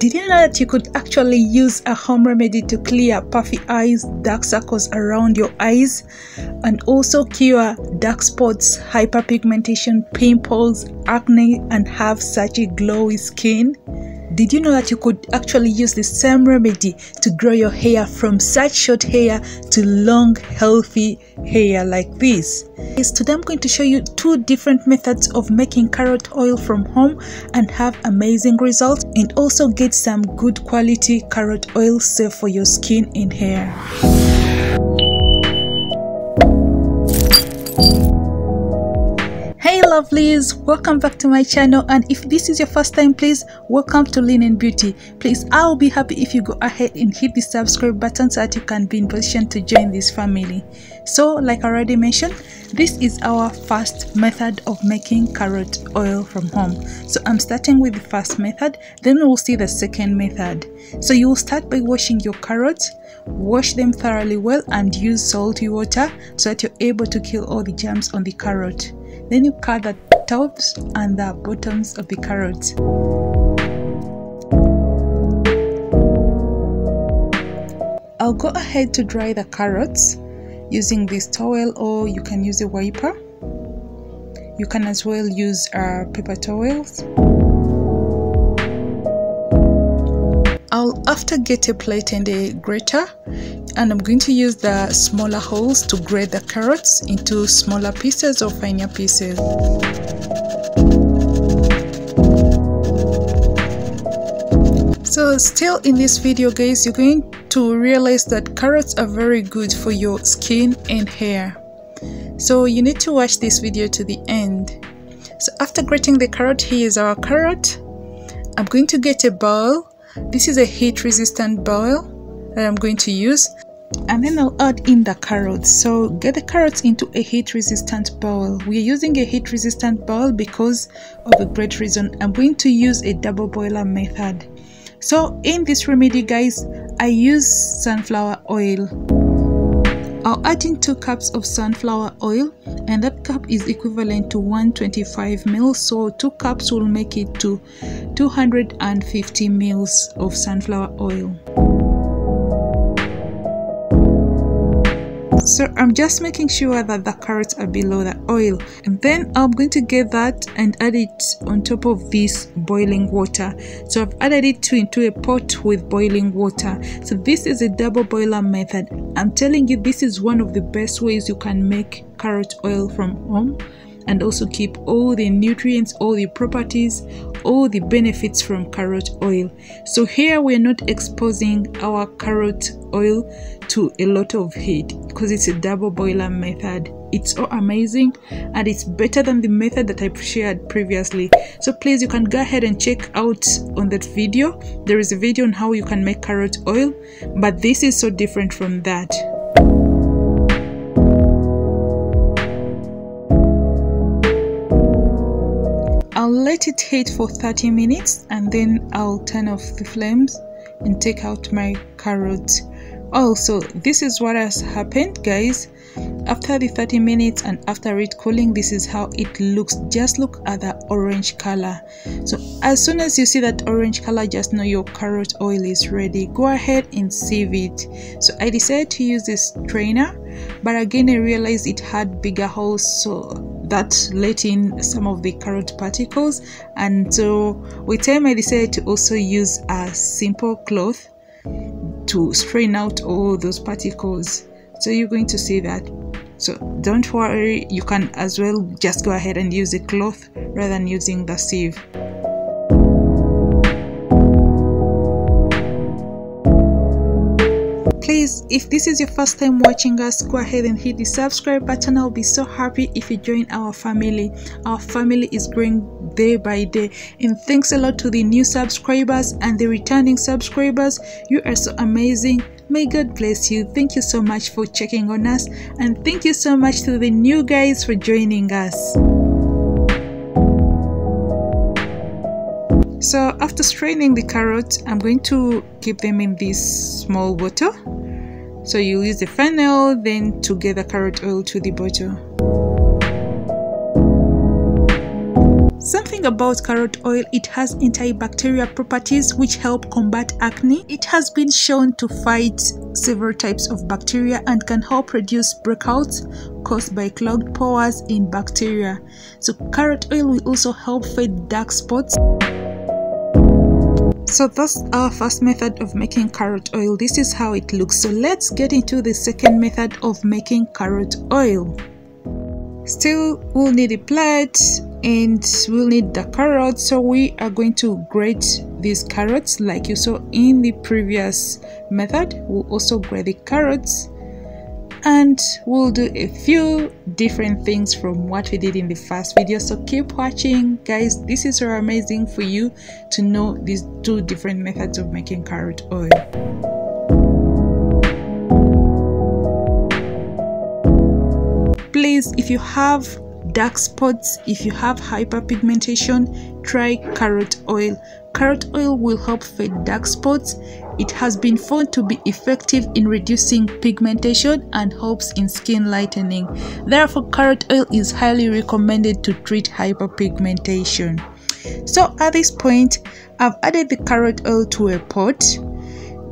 Did you know that you could actually use a home remedy to clear puffy eyes, dark circles around your eyes, and also cure dark spots, hyperpigmentation, pimples, acne, and have such a glowy skin? Did you know that you could actually use the same remedy to grow your hair from such short hair to long, healthy hair like this? Yes, today I'm going to show you two different methods of making carrot oil from home and have amazing results and also get some good quality carrot oil safe for your skin and hair. Lovelies welcome back to my channel. And if this is your first time please welcome to Lyne and Beauty. Please i'll be happy if you go ahead and hit the subscribe button so that you can be in position to join this family. So like i already mentioned this is our first method of making carrot oil from home. So i'm starting with the first method then we'll see the second method. So you will start by washing your carrots. Wash them thoroughly well and use salty water so that you're able to kill all the germs on the carrot then you cut the tops and the bottoms of the carrots. I'll go ahead to dry the carrots using this towel or you can use a wiper. You can as well use uh, paper towels. I'll after get a plate and a grater and I'm going to use the smaller holes to grate the carrots into smaller pieces or finer pieces. So still in this video guys, you're going to realize that carrots are very good for your skin and hair. So you need to watch this video to the end. So after grating the carrot, here is our carrot. I'm going to get a bowl. This is a heat resistant bowl that I'm going to use. And then I'll add in the carrots. So get the carrots into a heat resistant bowl. We are using a heat resistant bowl because of a great reason. I'm going to use a double boiler method. So in this remedy guys I use sunflower oil. I'll add in 2 cups of sunflower oil and that cup is equivalent to 125 ml so 2 cups will make it to 250 ml of sunflower oil so i'm just making sure that the carrots are below the oil. And then i'm going to get that and add it on top of this boiling water. So i've added it to into a pot with boiling water. So this is a double boiler method. I'm telling you this is one of the best ways you can make carrot oil from home and also keep all the nutrients all the properties all the benefits from carrot oil. So here we're not exposing our carrot oil to a lot of heat because it's a double boiler method. It's so amazing and it's better than the method that i shared previously. So please you can go ahead and check out on that video. There is a video on how you can make carrot oil but this is so different from that let it heat for 30 minutes and then I'll turn off the flames and take out my carrots. Also this is what has happened guys. After the 30 minutes and after it cooling this is how it looks. Just look at the orange color. So as soon as you see that orange color just know your carrot oil is ready. Go ahead and sieve it. So i decided to use this strainer but again i realized it had bigger holes so that let in some of the carrot particles. And so with time i decided to also use a simple cloth to strain out all those particles. So you're going to see that. So don't worry you can as well just go ahead and use a cloth rather than using the sieve please if this is your first time watching us go ahead and hit the subscribe button. I'll be so happy if you join our family. Our family is growing day by day. And thanks a lot to the new subscribers and the returning subscribers. You are so amazing. May god bless you. Thank you so much for checking on us. And thank you so much to the new guys for joining us. So after straining the carrots i'm going to keep them in this small bottle so you use the funnel then to get the carrot oil to the bottle something about carrot oil, it has antibacterial properties which help combat acne. It has been shown to fight several types of bacteria and can help reduce breakouts caused by clogged pores in bacteria. So carrot oil will also help fight dark spots. So that's our first method of making carrot oil. This is how it looks. So let's get into the second method of making carrot oil. Still, we'll need a plate and we'll need the carrots. So we are going to grate these carrots like you saw in the previous method. We'll also grate the carrots and we'll do a few different things from what we did in the first video so keep watching. Guys this is so amazing for you to know these two different methods of making carrot oil. Please if you have dark spots. If you have hyperpigmentation try carrot oil. Carrot oil will help fight dark spots. It has been found to be effective in reducing pigmentation and helps in skin lightening. Therefore carrot oil is highly recommended to treat hyperpigmentation. So at this point i've added the carrot oil to a pot.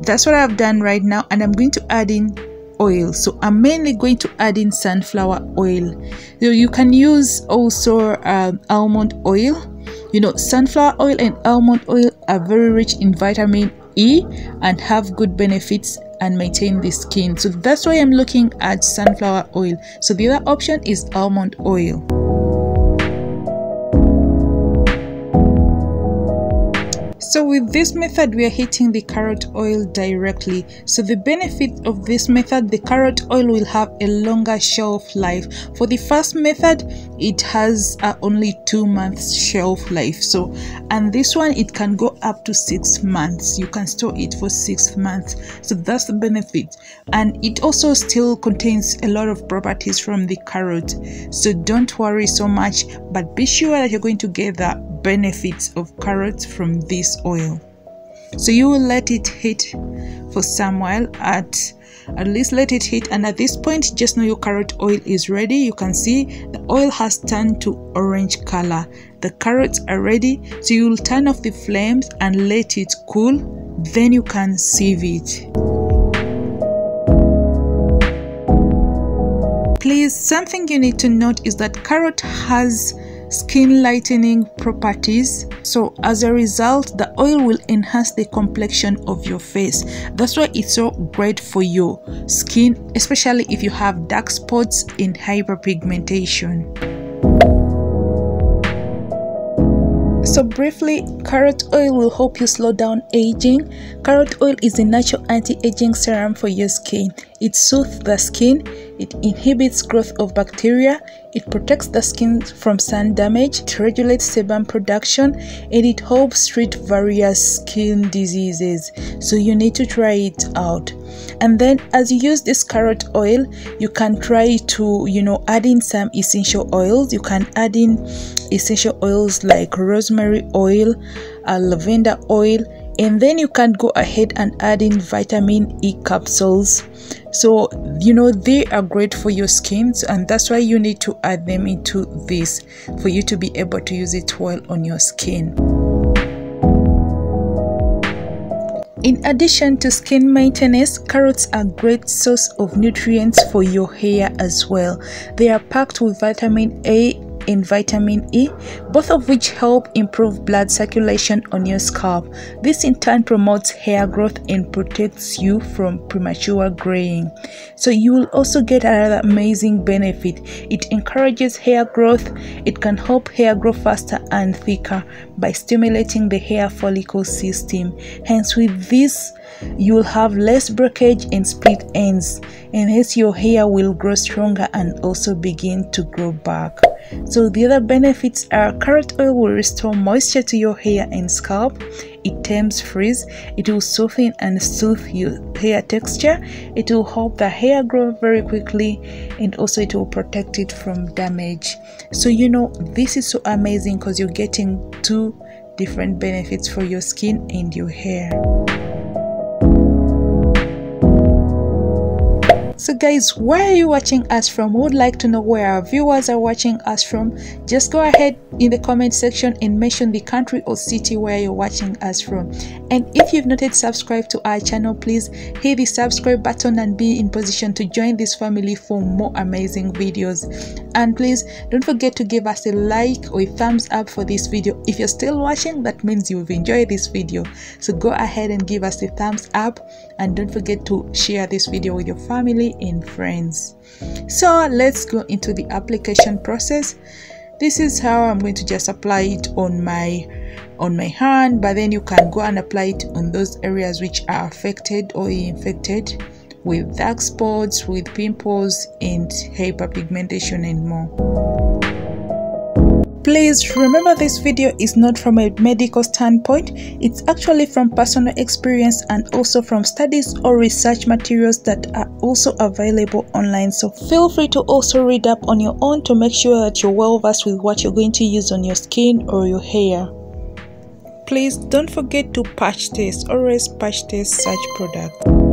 That's what i've done right now and i'm going to add in oil. So i'm mainly going to add in sunflower oil. So you can use also um, almond oil. You know sunflower oil and almond oil are very rich in vitamin e and have good benefits and maintain the skin. So that's why i'm looking at sunflower oil. So the other option is almond oil So with this method, we are heating the carrot oil directly. So the benefit of this method, the carrot oil will have a longer shelf life. For the first method, it has uh, only two months shelf life. So, and this one, it can go up to six months. You can store it for six months. So that's the benefit. And it also still contains a lot of properties from the carrot. So don't worry so much, but be sure that you're going to get the benefits of carrots from this oil. So you will let it heat for some while at at least let it heat. And at this point just know your carrot oil is ready. You can see the oil has turned to orange color. The carrots are ready. So you will turn off the flames and let it cool. Then you can sieve it. Please something you need to note is that carrot has skin lightening properties. So as a result the oil will enhance the complexion of your face. That's why it's so great for your skin especially if you have dark spots in hyperpigmentation so briefly, carrot oil will help you slow down aging. Carrot oil is a natural anti-aging serum for your skin. It soothes the skin, it inhibits growth of bacteria, it protects the skin from sun damage, it regulates sebum production, and it helps treat various skin diseases. So you need to try it out. And then as you use this carrot oil, you can try to, you know, add in some essential oils. You can add in essential oils like rosemary oil, uh, lavender oil, and then you can go ahead and add in vitamin E capsules so you know they are great for your skins and that's why you need to add them into this for you to be able to use it well on your skin in addition to skin maintenance, carrots are a great source of nutrients for your hair as well. They are packed with vitamin A in vitamin E, both of which help improve blood circulation on your scalp. This in turn promotes hair growth and protects you from premature graying. So you will also get another amazing benefit. It encourages hair growth. It can help hair grow faster and thicker by stimulating the hair follicle system. Hence with this you will have less breakage and split ends and hence your hair will grow stronger and also begin to grow back so the other benefits are carrot oil will restore moisture to your hair and scalp. It tames frizz it will soften and soothe your hair texture. It will help the hair grow very quickly and also it will protect it from damage. So you know this is so amazing because you're getting two different benefits for your skin and your hair so guys where are you watching us from? Would like to know where our viewers are watching us from. Just go ahead in the comment section and mention the country or city where you're watching us from. And if you've not yet subscribed to our channel please hit the subscribe button and be in position to join this family for more amazing videos. And please don't forget to give us a like or a thumbs up for this video. If you're still watching that means you've enjoyed this video. So go ahead and give us a thumbs up. And don't forget to share this video with your family and friends so let's go into the application process. This is how i'm going to just apply it on my on my hand but then you can go and apply it on those areas which are affected or infected with dark spots with pimples and hyperpigmentation and more Please remember this video is not from a medical standpoint, it's actually from personal experience and also from studies or research materials that are also available online. So feel free to also read up on your own to make sure that you're well versed with what you're going to use on your skin or your hair. Please don't forget to patch test, always patch test such product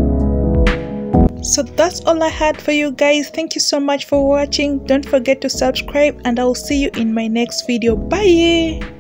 so that's all i had for you guys. Thank you so much for watching. Don't forget to subscribe and i'll see you in my next video. Bye